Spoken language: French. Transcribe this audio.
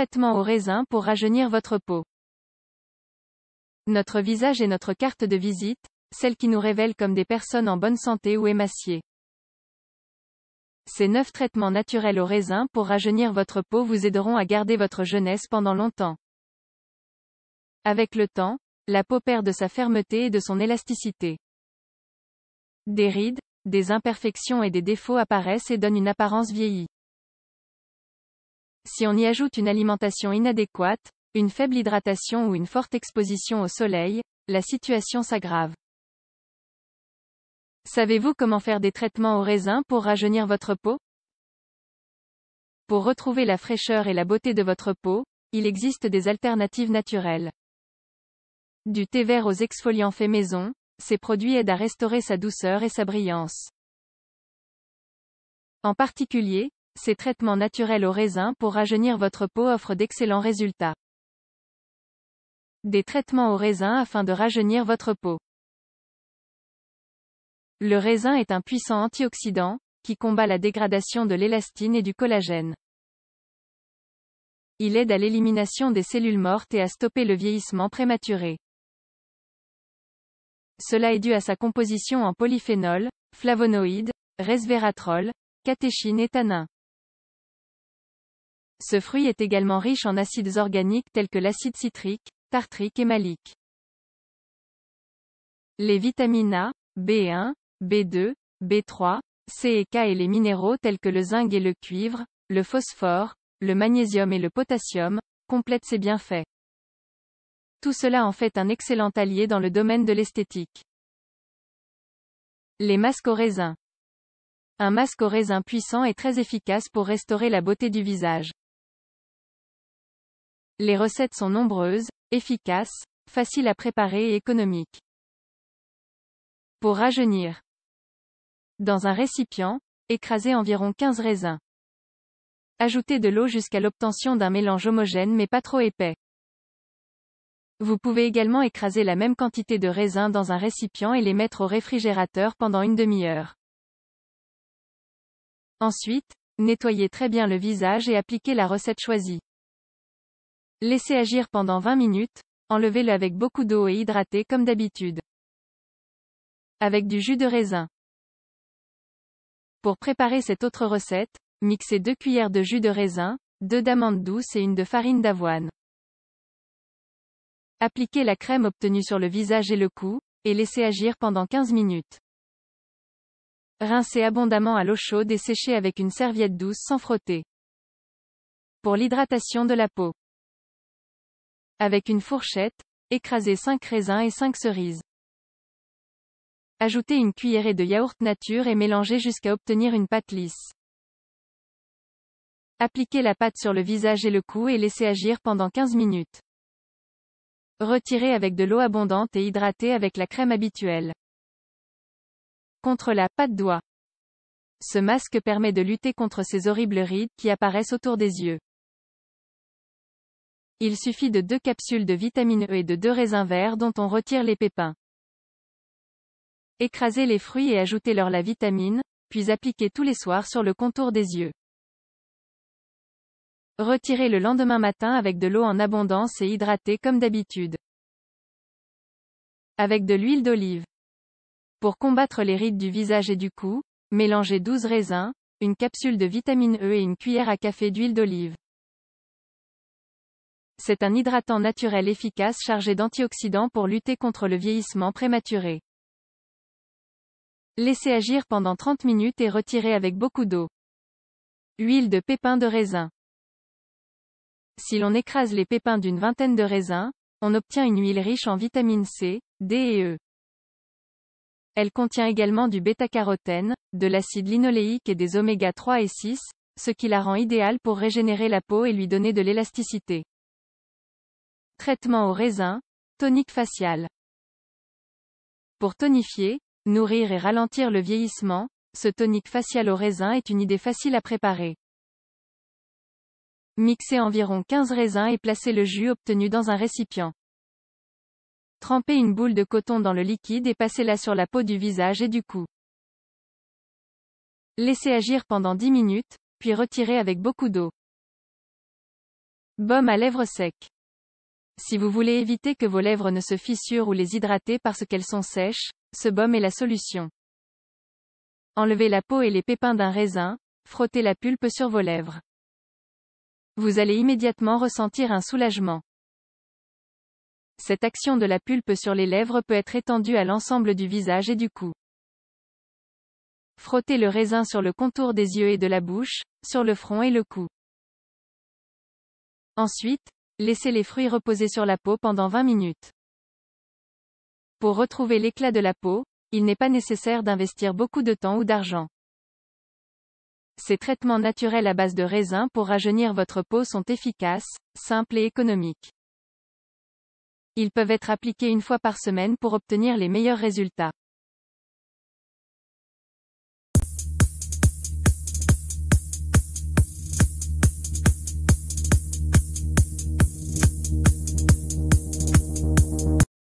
Traitement au raisin pour rajeunir votre peau. Notre visage est notre carte de visite, celle qui nous révèle comme des personnes en bonne santé ou émaciées. Ces neuf traitements naturels au raisin pour rajeunir votre peau vous aideront à garder votre jeunesse pendant longtemps. Avec le temps, la peau perd de sa fermeté et de son élasticité. Des rides, des imperfections et des défauts apparaissent et donnent une apparence vieillie. Si on y ajoute une alimentation inadéquate, une faible hydratation ou une forte exposition au soleil, la situation s'aggrave. Savez-vous comment faire des traitements au raisin pour rajeunir votre peau? Pour retrouver la fraîcheur et la beauté de votre peau, il existe des alternatives naturelles. Du thé vert aux exfoliants fait maison, ces produits aident à restaurer sa douceur et sa brillance. En particulier, ces traitements naturels au raisin pour rajeunir votre peau offrent d'excellents résultats. Des traitements au raisin afin de rajeunir votre peau. Le raisin est un puissant antioxydant, qui combat la dégradation de l'élastine et du collagène. Il aide à l'élimination des cellules mortes et à stopper le vieillissement prématuré. Cela est dû à sa composition en polyphénol, flavonoïdes, resveratrol, catéchine et tanin. Ce fruit est également riche en acides organiques tels que l'acide citrique, tartrique et malique. Les vitamines A, B1, B2, B3, C et K et les minéraux tels que le zinc et le cuivre, le phosphore, le magnésium et le potassium, complètent ces bienfaits. Tout cela en fait un excellent allié dans le domaine de l'esthétique. Les masques au raisin. Un masque au raisin puissant est très efficace pour restaurer la beauté du visage. Les recettes sont nombreuses, efficaces, faciles à préparer et économiques. Pour rajeunir. Dans un récipient, écrasez environ 15 raisins. Ajoutez de l'eau jusqu'à l'obtention d'un mélange homogène mais pas trop épais. Vous pouvez également écraser la même quantité de raisins dans un récipient et les mettre au réfrigérateur pendant une demi-heure. Ensuite, nettoyez très bien le visage et appliquez la recette choisie. Laissez agir pendant 20 minutes, enlevez-le avec beaucoup d'eau et hydratez comme d'habitude. Avec du jus de raisin. Pour préparer cette autre recette, mixez 2 cuillères de jus de raisin, 2 d'amandes douces et une de farine d'avoine. Appliquez la crème obtenue sur le visage et le cou, et laissez agir pendant 15 minutes. Rincez abondamment à l'eau chaude et séchez avec une serviette douce sans frotter. Pour l'hydratation de la peau. Avec une fourchette, écrasez 5 raisins et 5 cerises. Ajoutez une cuillerée de yaourt nature et mélangez jusqu'à obtenir une pâte lisse. Appliquez la pâte sur le visage et le cou et laissez agir pendant 15 minutes. Retirez avec de l'eau abondante et hydratez avec la crème habituelle. Contre la pâte d'oie. Ce masque permet de lutter contre ces horribles rides qui apparaissent autour des yeux. Il suffit de deux capsules de vitamine E et de deux raisins verts dont on retire les pépins. Écrasez les fruits et ajoutez-leur la vitamine, puis appliquez tous les soirs sur le contour des yeux. Retirez le lendemain matin avec de l'eau en abondance et hydratez comme d'habitude. Avec de l'huile d'olive. Pour combattre les rides du visage et du cou, mélangez 12 raisins, une capsule de vitamine E et une cuillère à café d'huile d'olive. C'est un hydratant naturel efficace chargé d'antioxydants pour lutter contre le vieillissement prématuré. Laissez agir pendant 30 minutes et retirez avec beaucoup d'eau. Huile de pépins de raisin. Si l'on écrase les pépins d'une vingtaine de raisins, on obtient une huile riche en vitamine C, D et E. Elle contient également du bêta-carotène, de l'acide linoléique et des oméga 3 et 6, ce qui la rend idéale pour régénérer la peau et lui donner de l'élasticité. Traitement au raisin, tonique facial. Pour tonifier, Nourrir et ralentir le vieillissement, ce tonique facial au raisin est une idée facile à préparer. Mixez environ 15 raisins et placez le jus obtenu dans un récipient. Trempez une boule de coton dans le liquide et passez-la sur la peau du visage et du cou. Laissez agir pendant 10 minutes, puis retirez avec beaucoup d'eau. Baume à lèvres secs. Si vous voulez éviter que vos lèvres ne se fissurent ou les hydrater parce qu'elles sont sèches, ce baume est la solution. Enlevez la peau et les pépins d'un raisin, frottez la pulpe sur vos lèvres. Vous allez immédiatement ressentir un soulagement. Cette action de la pulpe sur les lèvres peut être étendue à l'ensemble du visage et du cou. Frottez le raisin sur le contour des yeux et de la bouche, sur le front et le cou. Ensuite, laissez les fruits reposer sur la peau pendant 20 minutes. Pour retrouver l'éclat de la peau, il n'est pas nécessaire d'investir beaucoup de temps ou d'argent. Ces traitements naturels à base de raisin pour rajeunir votre peau sont efficaces, simples et économiques. Ils peuvent être appliqués une fois par semaine pour obtenir les meilleurs résultats.